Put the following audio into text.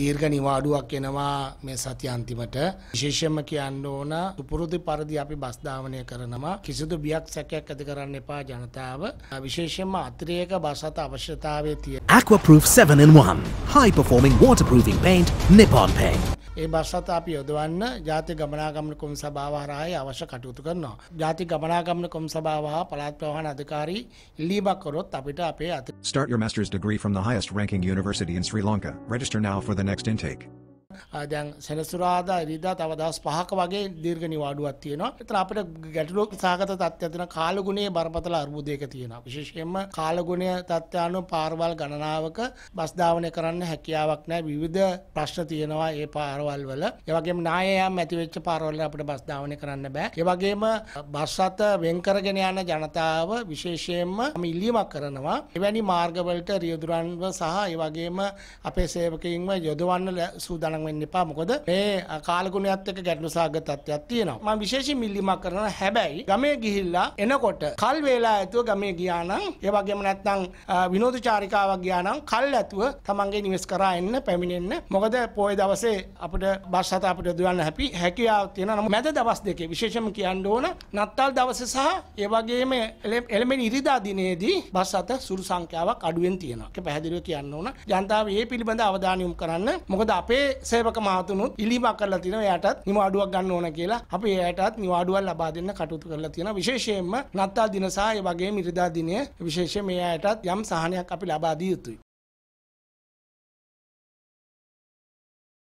දීර්ඝ නිවාඩුවක් එනවා මේ සති අන්තිමට විශේෂයෙන්ම කියන්න ඕන සුපුරුදු පරිදි අපි බස් ධාවනය කරනවා කිසිදු බියක් සැකයක් ඇති කරන්න එපා ජනතාව විශේෂයෙන්ම අතිරේක බස් අත අවශ්‍යතාවය තියෙන Aquaproof 7 in 1. High performing waterproofing paint, Nippon Paint. A bus අත අපි යොදවන්න ජාති ගමනාගමන කොම් සභාව හරහා අවශ්‍ය කටයුතු කරනවා ජාති ගමනාගමන කොම් සභාව හා පළාත් ප්‍රවාහන අධිකාරී ඉල්ලීමක් කරොත් අපිට අපේ අති Start your master's degree from the highest ranking university in Sri Lanka. Register now for the next intake. දැන් සෙනසුරාදා ඉරිදා තව දවස් පහක වගේ දීර්ඝ නිවාඩුවක් තියෙනවා. එතන අපිට ගැටලුවක් සහගත තත්ත්වයක් තියෙන කාලගුණයේ බරපතල අර්බුදයක තියෙනවා. විශේෂයෙන්ම කාලගුණය තත්ත්ව අනුව පාරවල් ගණනාවක බස් ධාවනය කරන්න හැකියාවක් නැහැ. විවිධ ප්‍රශ්න තියෙනවා ඒ පාරවල් වල. ඒ වගේම නායයම් ඇති වෙච්ච පාරවල අපිට බස් ධාවනය කරන්න බෑ. ඒ වගේම බස් අත වෙන් කරගෙන යන ජනතාව විශේෂයෙන්ම මම ඉල්ලීමක් කරනවා. එවැනි මාර්ගවලට රියදුරන්ව සහ ඒ වගේම අපේ සේවකයින්ව යොදවන්න ලැ- සූදානම් වෙන්න එපා. මොකද මේ කාලගුණයත් එක්ක ගැටලු සහගත තත්ත්වයක් තියෙනවා. මම විශේෂයෙන් ඉල්ලීමක් කරනවා. හැබැයි ගමේ ගිහිල්ලා එනකොට කල් වේලා ඇතුව ගමේ ගියා නම් ඒ වගේම නැත්නම් අ, විනෝද චාරිකාවක් ගියා නම් කල් ඇතුව තමන්ගේ නිවෙස් කරා එන්න පැමිණෙන්න. මොකද පොය දවසේ අපිට බස් හත අපිට දුවන්න හැපි හැකියාවක් තියෙනවා. නමුත් මැද දවස් දෙකේ විශේෂයෙන්ම කියන්න ඕන නත්තල් දවසේ සහ ඒ වගේම එළ- එළඹෙන ඉරිදා දිනේදී බස් අත සුළු සංඛ්‍යාවක් අඩුවෙන් තියෙනවා. ඒක පැහැදිලිව කියන්න ඕන. ජනතාව මේ පිළිබඳ අවධානය යොමු කරන්න. මොකද අපේ සේවක මහතුනුත් ඉල්ලීමක් කරලා තියෙනවා එයාටත් නිවාඩුවක් ගන්න ඕන කියලා. අපි එයාටත් නිවාඩුවක් ලබා දෙන්න කටයුතු කරලා තියෙනවා. විශේෂයෙන්ම නත්තල් දින සහ ඒ වගේම ඉරිදා දිනය විශේෂයෙන් මේ අයටත් යම් සහනයක් අපි ලබා දිය යුතුයි.